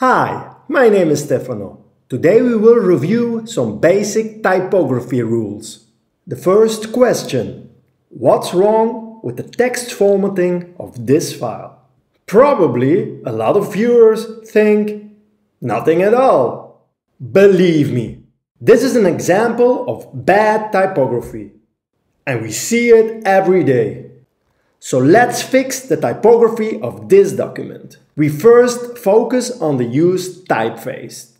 Hi, my name is Stefano. Today we will review some basic typography rules. The first question. What's wrong with the text formatting of this file? Probably a lot of viewers think nothing at all. Believe me, this is an example of bad typography and we see it every day. So let's fix the typography of this document. We first focus on the used typeface.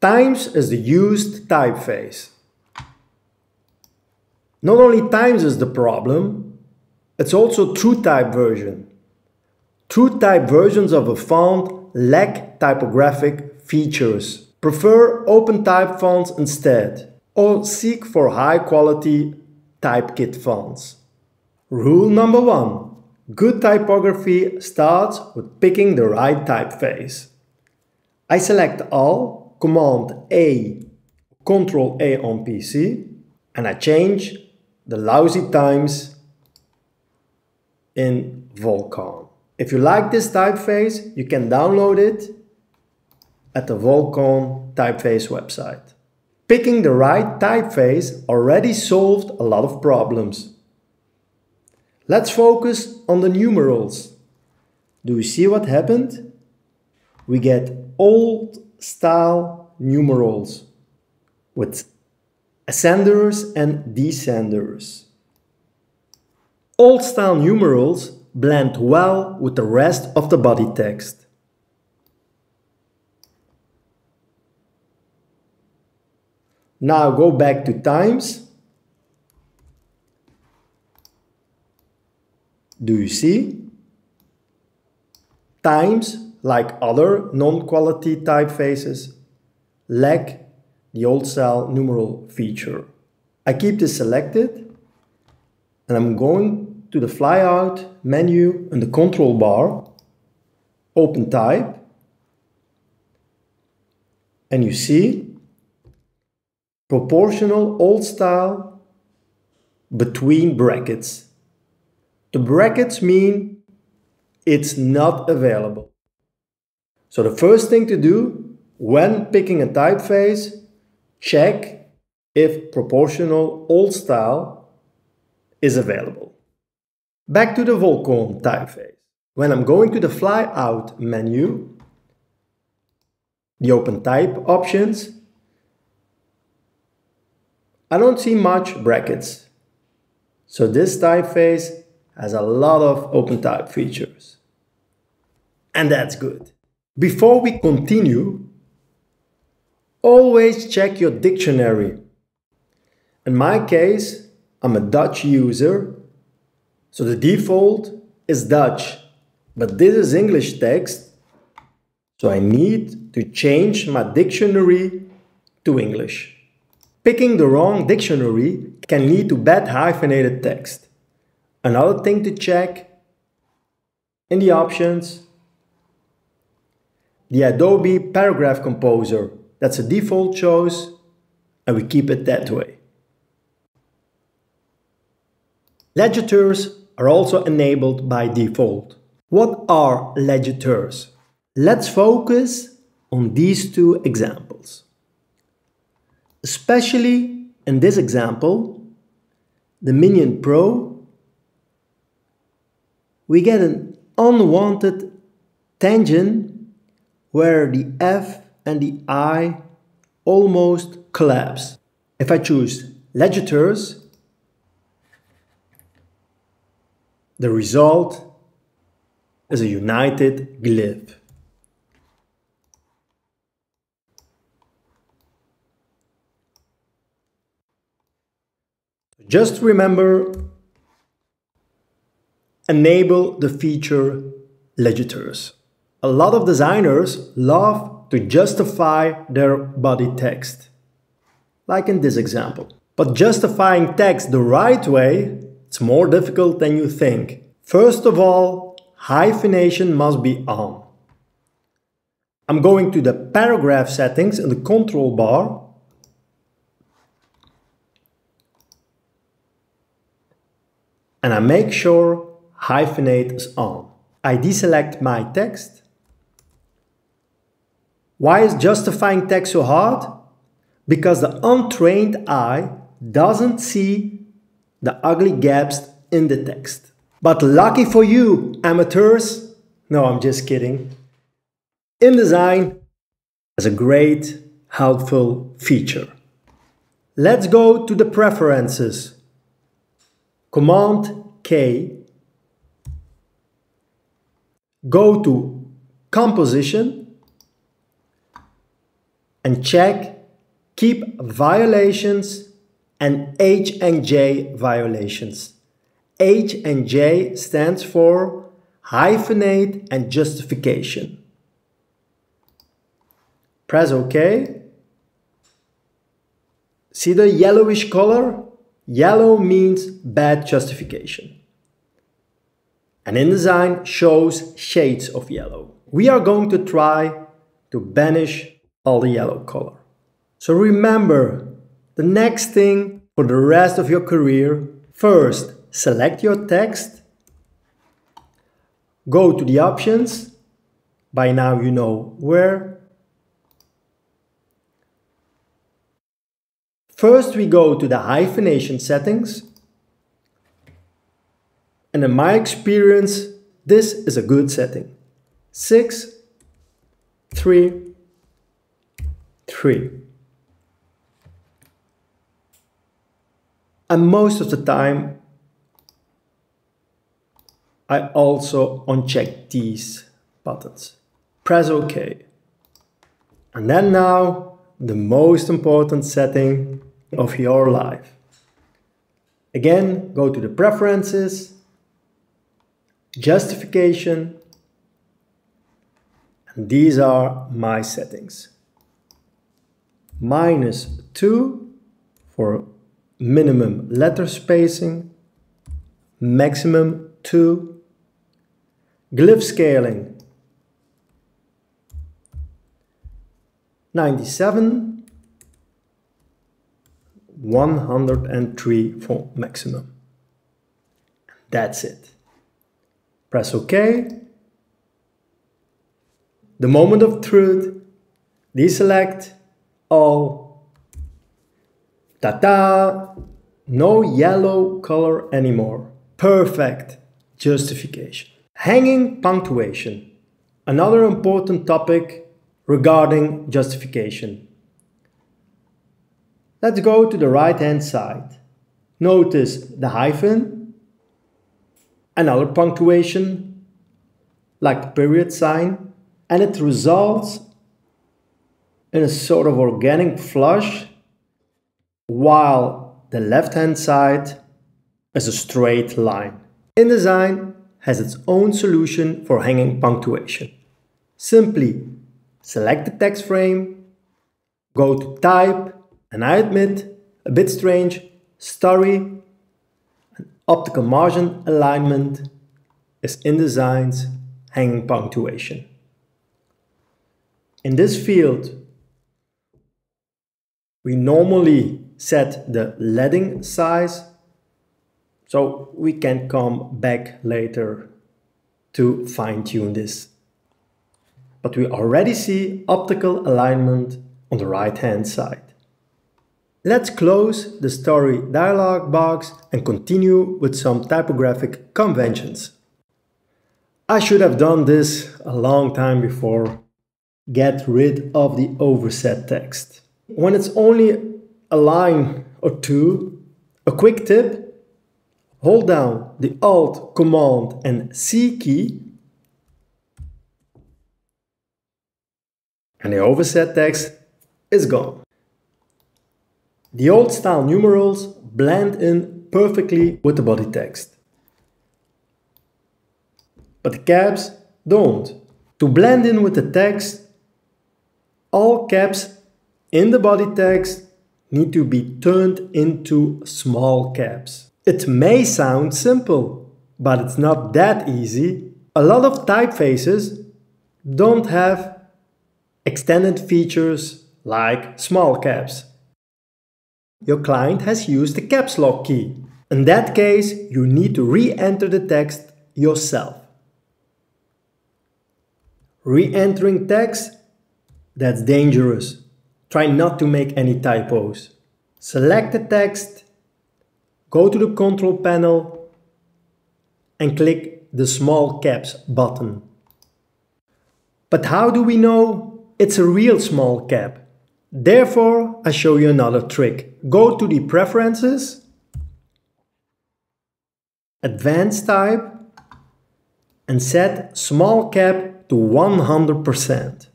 Times is the used typeface. Not only times is the problem, it's also TrueType version. TrueType versions of a font lack typographic features. Prefer OpenType fonts instead or seek for high quality typekit fonts. Rule number one. Good typography starts with picking the right typeface. I select all, Command A, Control A on PC, and I change the lousy times in Vollkorn. If you like this typeface, you can download it at the Vollkorn typeface website. Picking the right typeface already solved a lot of problems. Let's focus on the numerals. Do you see what happened? We get old style numerals with ascenders and descenders. Old style numerals blend well with the rest of the body text. Now go back to times. Do you see? Times, like other non-quality typefaces, lack the old style numeral feature. I keep this selected and I'm going to the flyout menu in the control bar, open type, and you see proportional old style between brackets. The brackets mean it's not available. So the first thing to do when picking a typeface, check if proportional old style is available. Back to the Vollkorn typeface. When I'm going to the flyout menu, the open type options, I don't see much brackets. So this typeface has a lot of open type features. And that's good. Before we continue, always check your dictionary. In my case, I'm a Dutch user, so the default is Dutch, but this is English text, so I need to change my dictionary to English. Picking the wrong dictionary can lead to bad hyphenated text. Another thing to check in the options, the Adobe Paragraph Composer. That's a default choice and we keep it that way. Ligatures are also enabled by default. What are ligatures? Let's focus on these two examples. Especially in this example, the Minion Pro, we get an unwanted tangent where the F and the I almost collapse. If I choose Ligatures, the result is a united glyph. Just remember, enable the feature ligatures. A lot of designers love to justify their body text, like in this example. But justifying text the right way, it's more difficult than you think. First of all, hyphenation must be on. I'm going to the paragraph settings in the control bar and I make sure hyphenate is on. I deselect my text. Why is justifying text so hard? Because the untrained eye doesn't see the ugly gaps in the text. But lucky for you, amateurs, no, I'm just kidding. InDesign has a great, helpful feature. Let's go to the preferences. Command K. Go to Composition and check Keep Violations and H and J violations. H and J stands for hyphenate and justification. Press OK. See the yellowish color? Yellow means bad justification. And InDesign shows shades of yellow. We are going to try to banish all the yellow color. So remember, the next thing for the rest of your career, first select your text, go to the options, by now you know where. First we go to the hyphenation settings, and in my experience, this is a good setting. 6, 3, 3. And most of the time, I also uncheck these buttons. Press OK. And then now, the most important setting of your life. Again, go to the preferences, justification, and these are my settings. Minus 2 for minimum letter spacing, maximum 2, glyph scaling 97, 103 for maximum. That's it. Press OK. The moment of truth, deselect all Ta-da! No yellow color anymore. Perfect justification. Hanging punctuation. Another important topic regarding justification. Let's go to the right hand side. Notice the hyphen, another punctuation, like the period sign, and it results in a sort of organic flush while the left hand side is a straight line. InDesign has its own solution for hanging punctuation. Simply select the text frame, go to type, and I admit, a bit strange, story, optical margin alignment is InDesign's hanging punctuation. In this field, we normally set the leading size so we can come back later to fine tune this. But we already see optical alignment on the right hand side. Let's close the story dialog box and continue with some typographic conventions. I should have done this a long time before. Get rid of the overset text. When it's only a line or two, a quick tip, hold down the Alt, Command and C key and the overset text is gone. The old style numerals blend in perfectly with the body text. But the caps don't. To blend in with the text, all caps in the body text need to be turned into small caps. It may sound simple, but it's not that easy. A lot of typefaces don't have extended features like small caps. Your client has used the caps lock key. In that case, you need to re-enter the text yourself. Re-entering text, that's dangerous. Try not to make any typos. Select the text, go to the control panel and click the small caps button. But how do we know it's a real small cap? Therefore, I show you another trick. Go to the preferences, advanced type, and set small cap to 100%.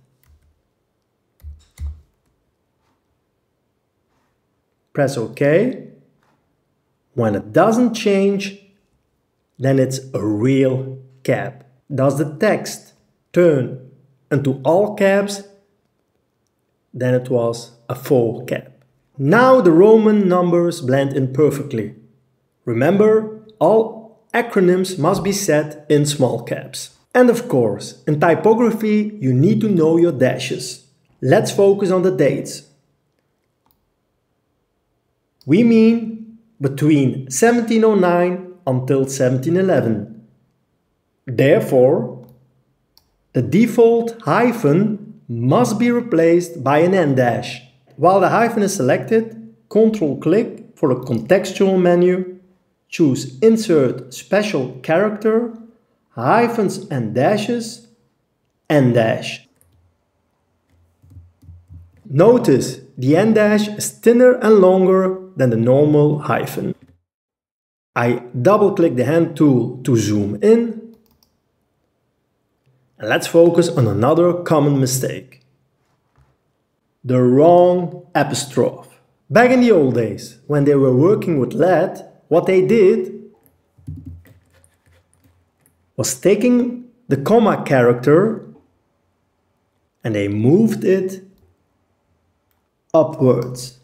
Press OK. When it doesn't change, then it's a real cap. Does the text turn into all caps then it was a full cap. Now the Roman numbers blend in perfectly. Remember, all acronyms must be set in small caps. And of course, in typography you need to know your dashes. Let's focus on the dates. We mean between 1709 until 1711. Therefore, the default hyphen must be replaced by an en dash. While the hyphen is selected, control click for the contextual menu, choose Insert Special Character, hyphens and dashes, en dash. Notice the en dash is thinner and longer than the normal hyphen. I double click the hand tool to zoom in let's focus on another common mistake. The wrong apostrophe. Back in the old days, when they were working with lead, what they did was taking the comma character and they moved it upwards.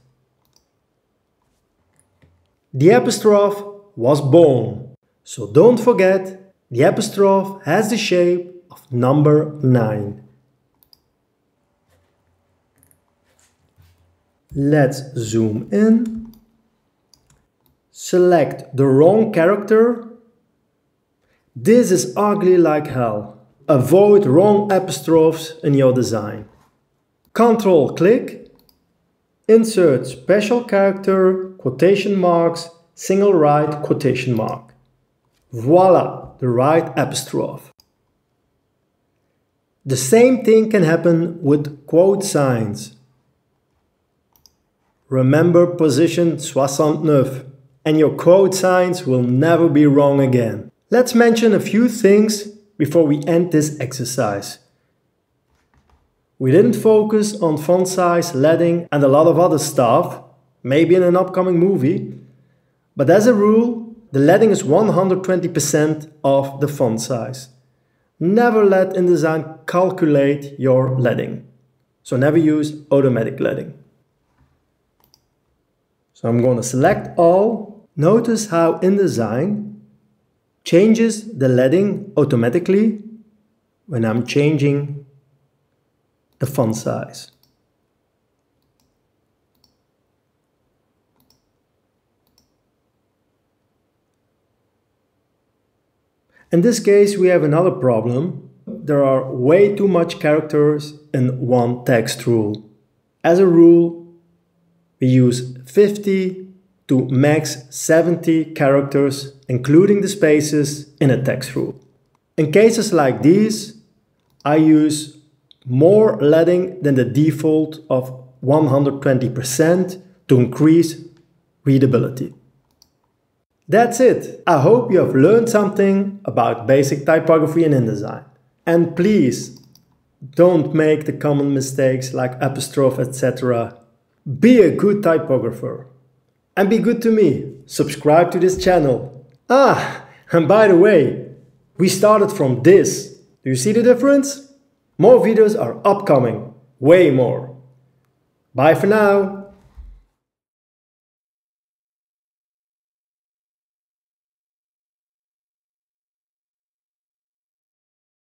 The apostrophe was born, so don't forget the apostrophe has the shape number 9. Let's zoom in. Select the wrong character. This is ugly like hell. Avoid wrong apostrophes in your design. Control click. Insert special character, quotation marks, single right quotation mark. Voila, the right apostrophe. The same thing can happen with quote signs. Remember position 69 and your quote signs will never be wrong again. Let's mention a few things before we end this exercise. We didn't focus on font size, leading and a lot of other stuff, maybe in an upcoming movie, but as a rule, the leading is 120% of the font size. Never let InDesign calculate your leading. So never use automatic leading. So I'm going to select all. Notice how InDesign changes the leading automatically when I'm changing the font size. In this case, we have another problem. There are way too much characters in one text rule. As a rule, we use 50 to max 70 characters, including the spaces, in a text rule. In cases like these, I use more leading than the default of 120% to increase readability. That's it. I hope you have learned something about basic typography in InDesign. And please, don't make the common mistakes like apostrophe, etc. Be a good typographer. And be good to me. Subscribe to this channel. Ah, and by the way, we started from this. Do you see the difference? More videos are upcoming. Way more. Bye for now.